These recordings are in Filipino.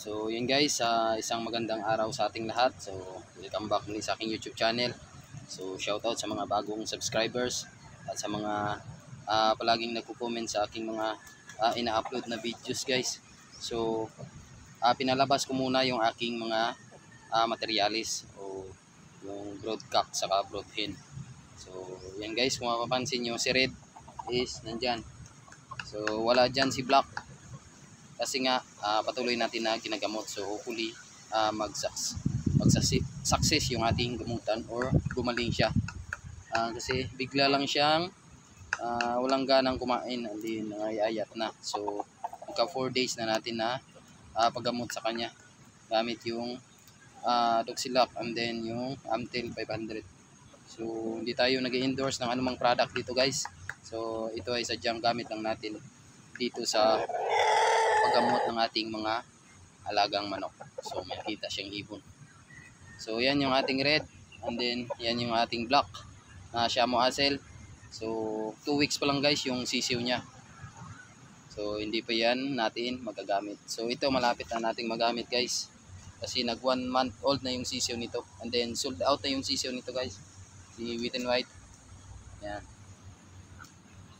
So yun guys, ah, isang magandang araw sa ating lahat. So welcome back muli sa aking YouTube channel. So shoutout sa mga bagong subscribers at sa mga ah, palaging nagko-comment sa aking mga ah, ina-upload na videos guys. So ah, pinalabas ko muna yung aking mga ah, materialis o yung broadcock saka broadhen. So yan guys, kung mapapansin nyo si Red is nandyan. So wala dyan si Black kasi nga ah, patuloy natin na ginagamot. So hopefully uh, magsucks success yung ating gamutan or gumaling siya. Ah, kasi bigla lang siyang ah, walang ganang kumain. And then nangayayat na. So magka 4 days na natin na ah, paggamot sa kanya. Gamit yung uh, Doxilac and then yung Amtel 500 so hindi tayo nag endorse ng anumang product dito guys. So ito ay sadyang gamit lang natin dito sa paggamot ng ating mga alagang manok. So may kita siyang ibon. So yan yung ating red and then yan yung ating black na Shamo Hassel. So 2 weeks pa lang guys yung sisiw niya. So hindi pa yan natin magagamit. So ito malapit na nating magamit guys. Kasi nag 1 month old na yung sisiw nito. And then sold out na yung sisiw nito guys. Si wheat and white. Yan.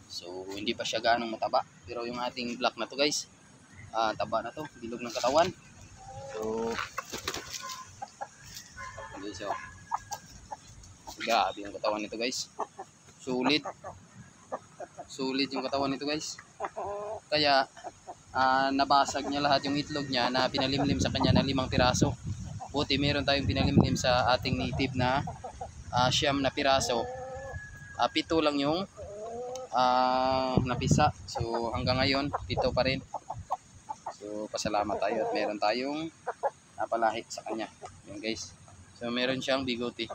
So hindi pa siya ganong mataba. Pero yung ating black na to guys ah, taba na to. Bilog ng katawan. So okay so grabe yung katawan nito guys. Sulit. Sulit yung katawan nito guys. Kaya ah, nabasag niya lahat yung itlog niya na pinalimlim sa kanya na limang piraso. Buti meron tayong pinalimlim sa ating native na ah, siyam na piraso. Ah, pito lang yung ah, napisa. So hanggang ngayon pito pa rin So, pasalamat tayo at meron tayong napalahi sa kanya. Yan guys. So, meron siyang bigote.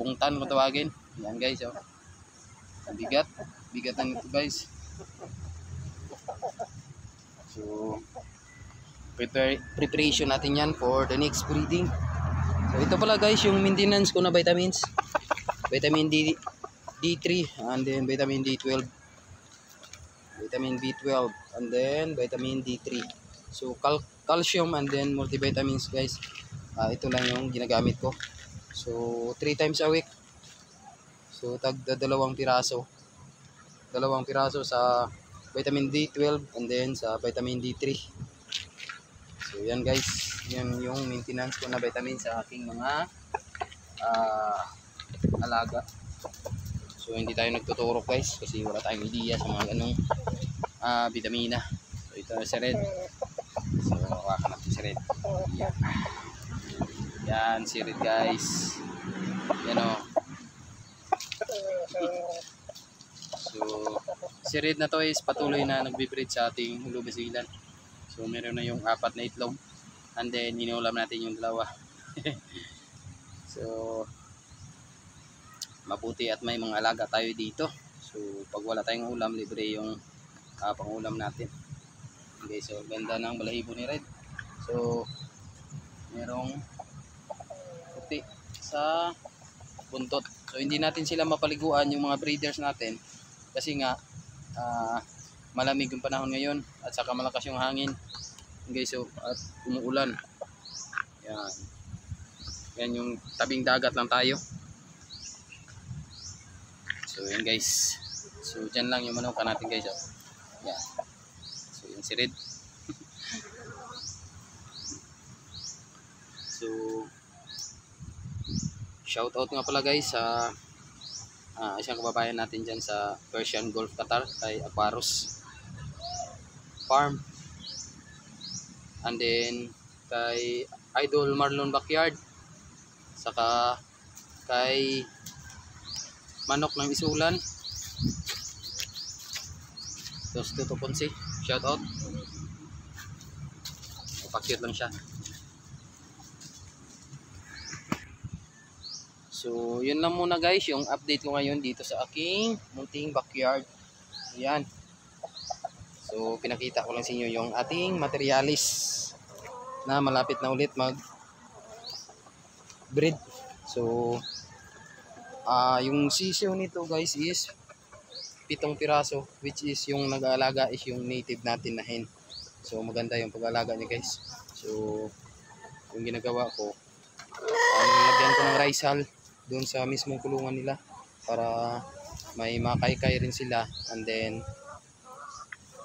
Bungtan kung tawagin. Yan guys. Oh. Ang bigat. Bigatan ito guys. So, prepare, preparation natin yan for the next breeding. So, ito pala guys yung maintenance ko na vitamins. Vitamin D, D3 and then vitamin D12 vitamin B12 and then vitamin D3 so cal calcium and then multivitamins guys. Uh, ito lang yung ginagamit ko. So 3 times a week. So tag dalawang piraso. Dalawang piraso sa vitamin D12 and then sa vitamin D3 so yan guys. Yan yung maintenance ko na vitamin sa aking mga uh, alaga. So hindi tayo nagtuturok guys kasi wala tayong idea sa mga ganong uh, vitamina. So ito si Red. So hawakan natin si Red. Yan. Yan si Red guys. Yan o. So si Red na to is patuloy na nagbe-breed sa ating lubasilan. So meron na yung apat na itlog. And then inulam natin yung dalawa. so mabuti at may mga alaga tayo dito so pag wala tayong ulam libre yung uh, pangulam natin okay so ganda ng balahibo ni Red so merong puti sa buntot so hindi natin sila mapaliguan yung mga breeders natin kasi nga uh, malamig yung panahon ngayon at saka malakas yung hangin okay so at umuulan yan yan yung tabing dagat lang tayo So yun guys. So dyan lang yung manuka natin guys. Oh. Yan. So yun si Red. so shout out nga pala guys sa uh, isang kababayan natin dyan sa Persian Gulf Qatar kay Aquaros Farm. And then kay Idol Marlon Backyard saka kay manok ng isulan Dos Tuto Ponce shout out pakit lang siya. So yun lang muna guys yung update ko ngayon dito sa aking munting backyard. Yan so pinakita ko lang sa inyo yung ating materialis na malapit na ulit mag breed so uh, yung sisiyo nito guys is pitong piraso which is yung nag-aalaga is yung native natin na hen So maganda yung pag-alaga niya guys. So yung ginagawa ko, um, lagyan ko ng rice hull doon sa mismong kulungan nila para may makaykay rin sila and then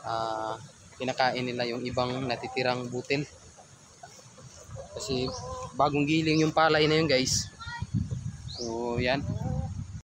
ah kinakain nila yung ibang natitirang butil. Kasi bagong giling yung palay na yun guys. So yan,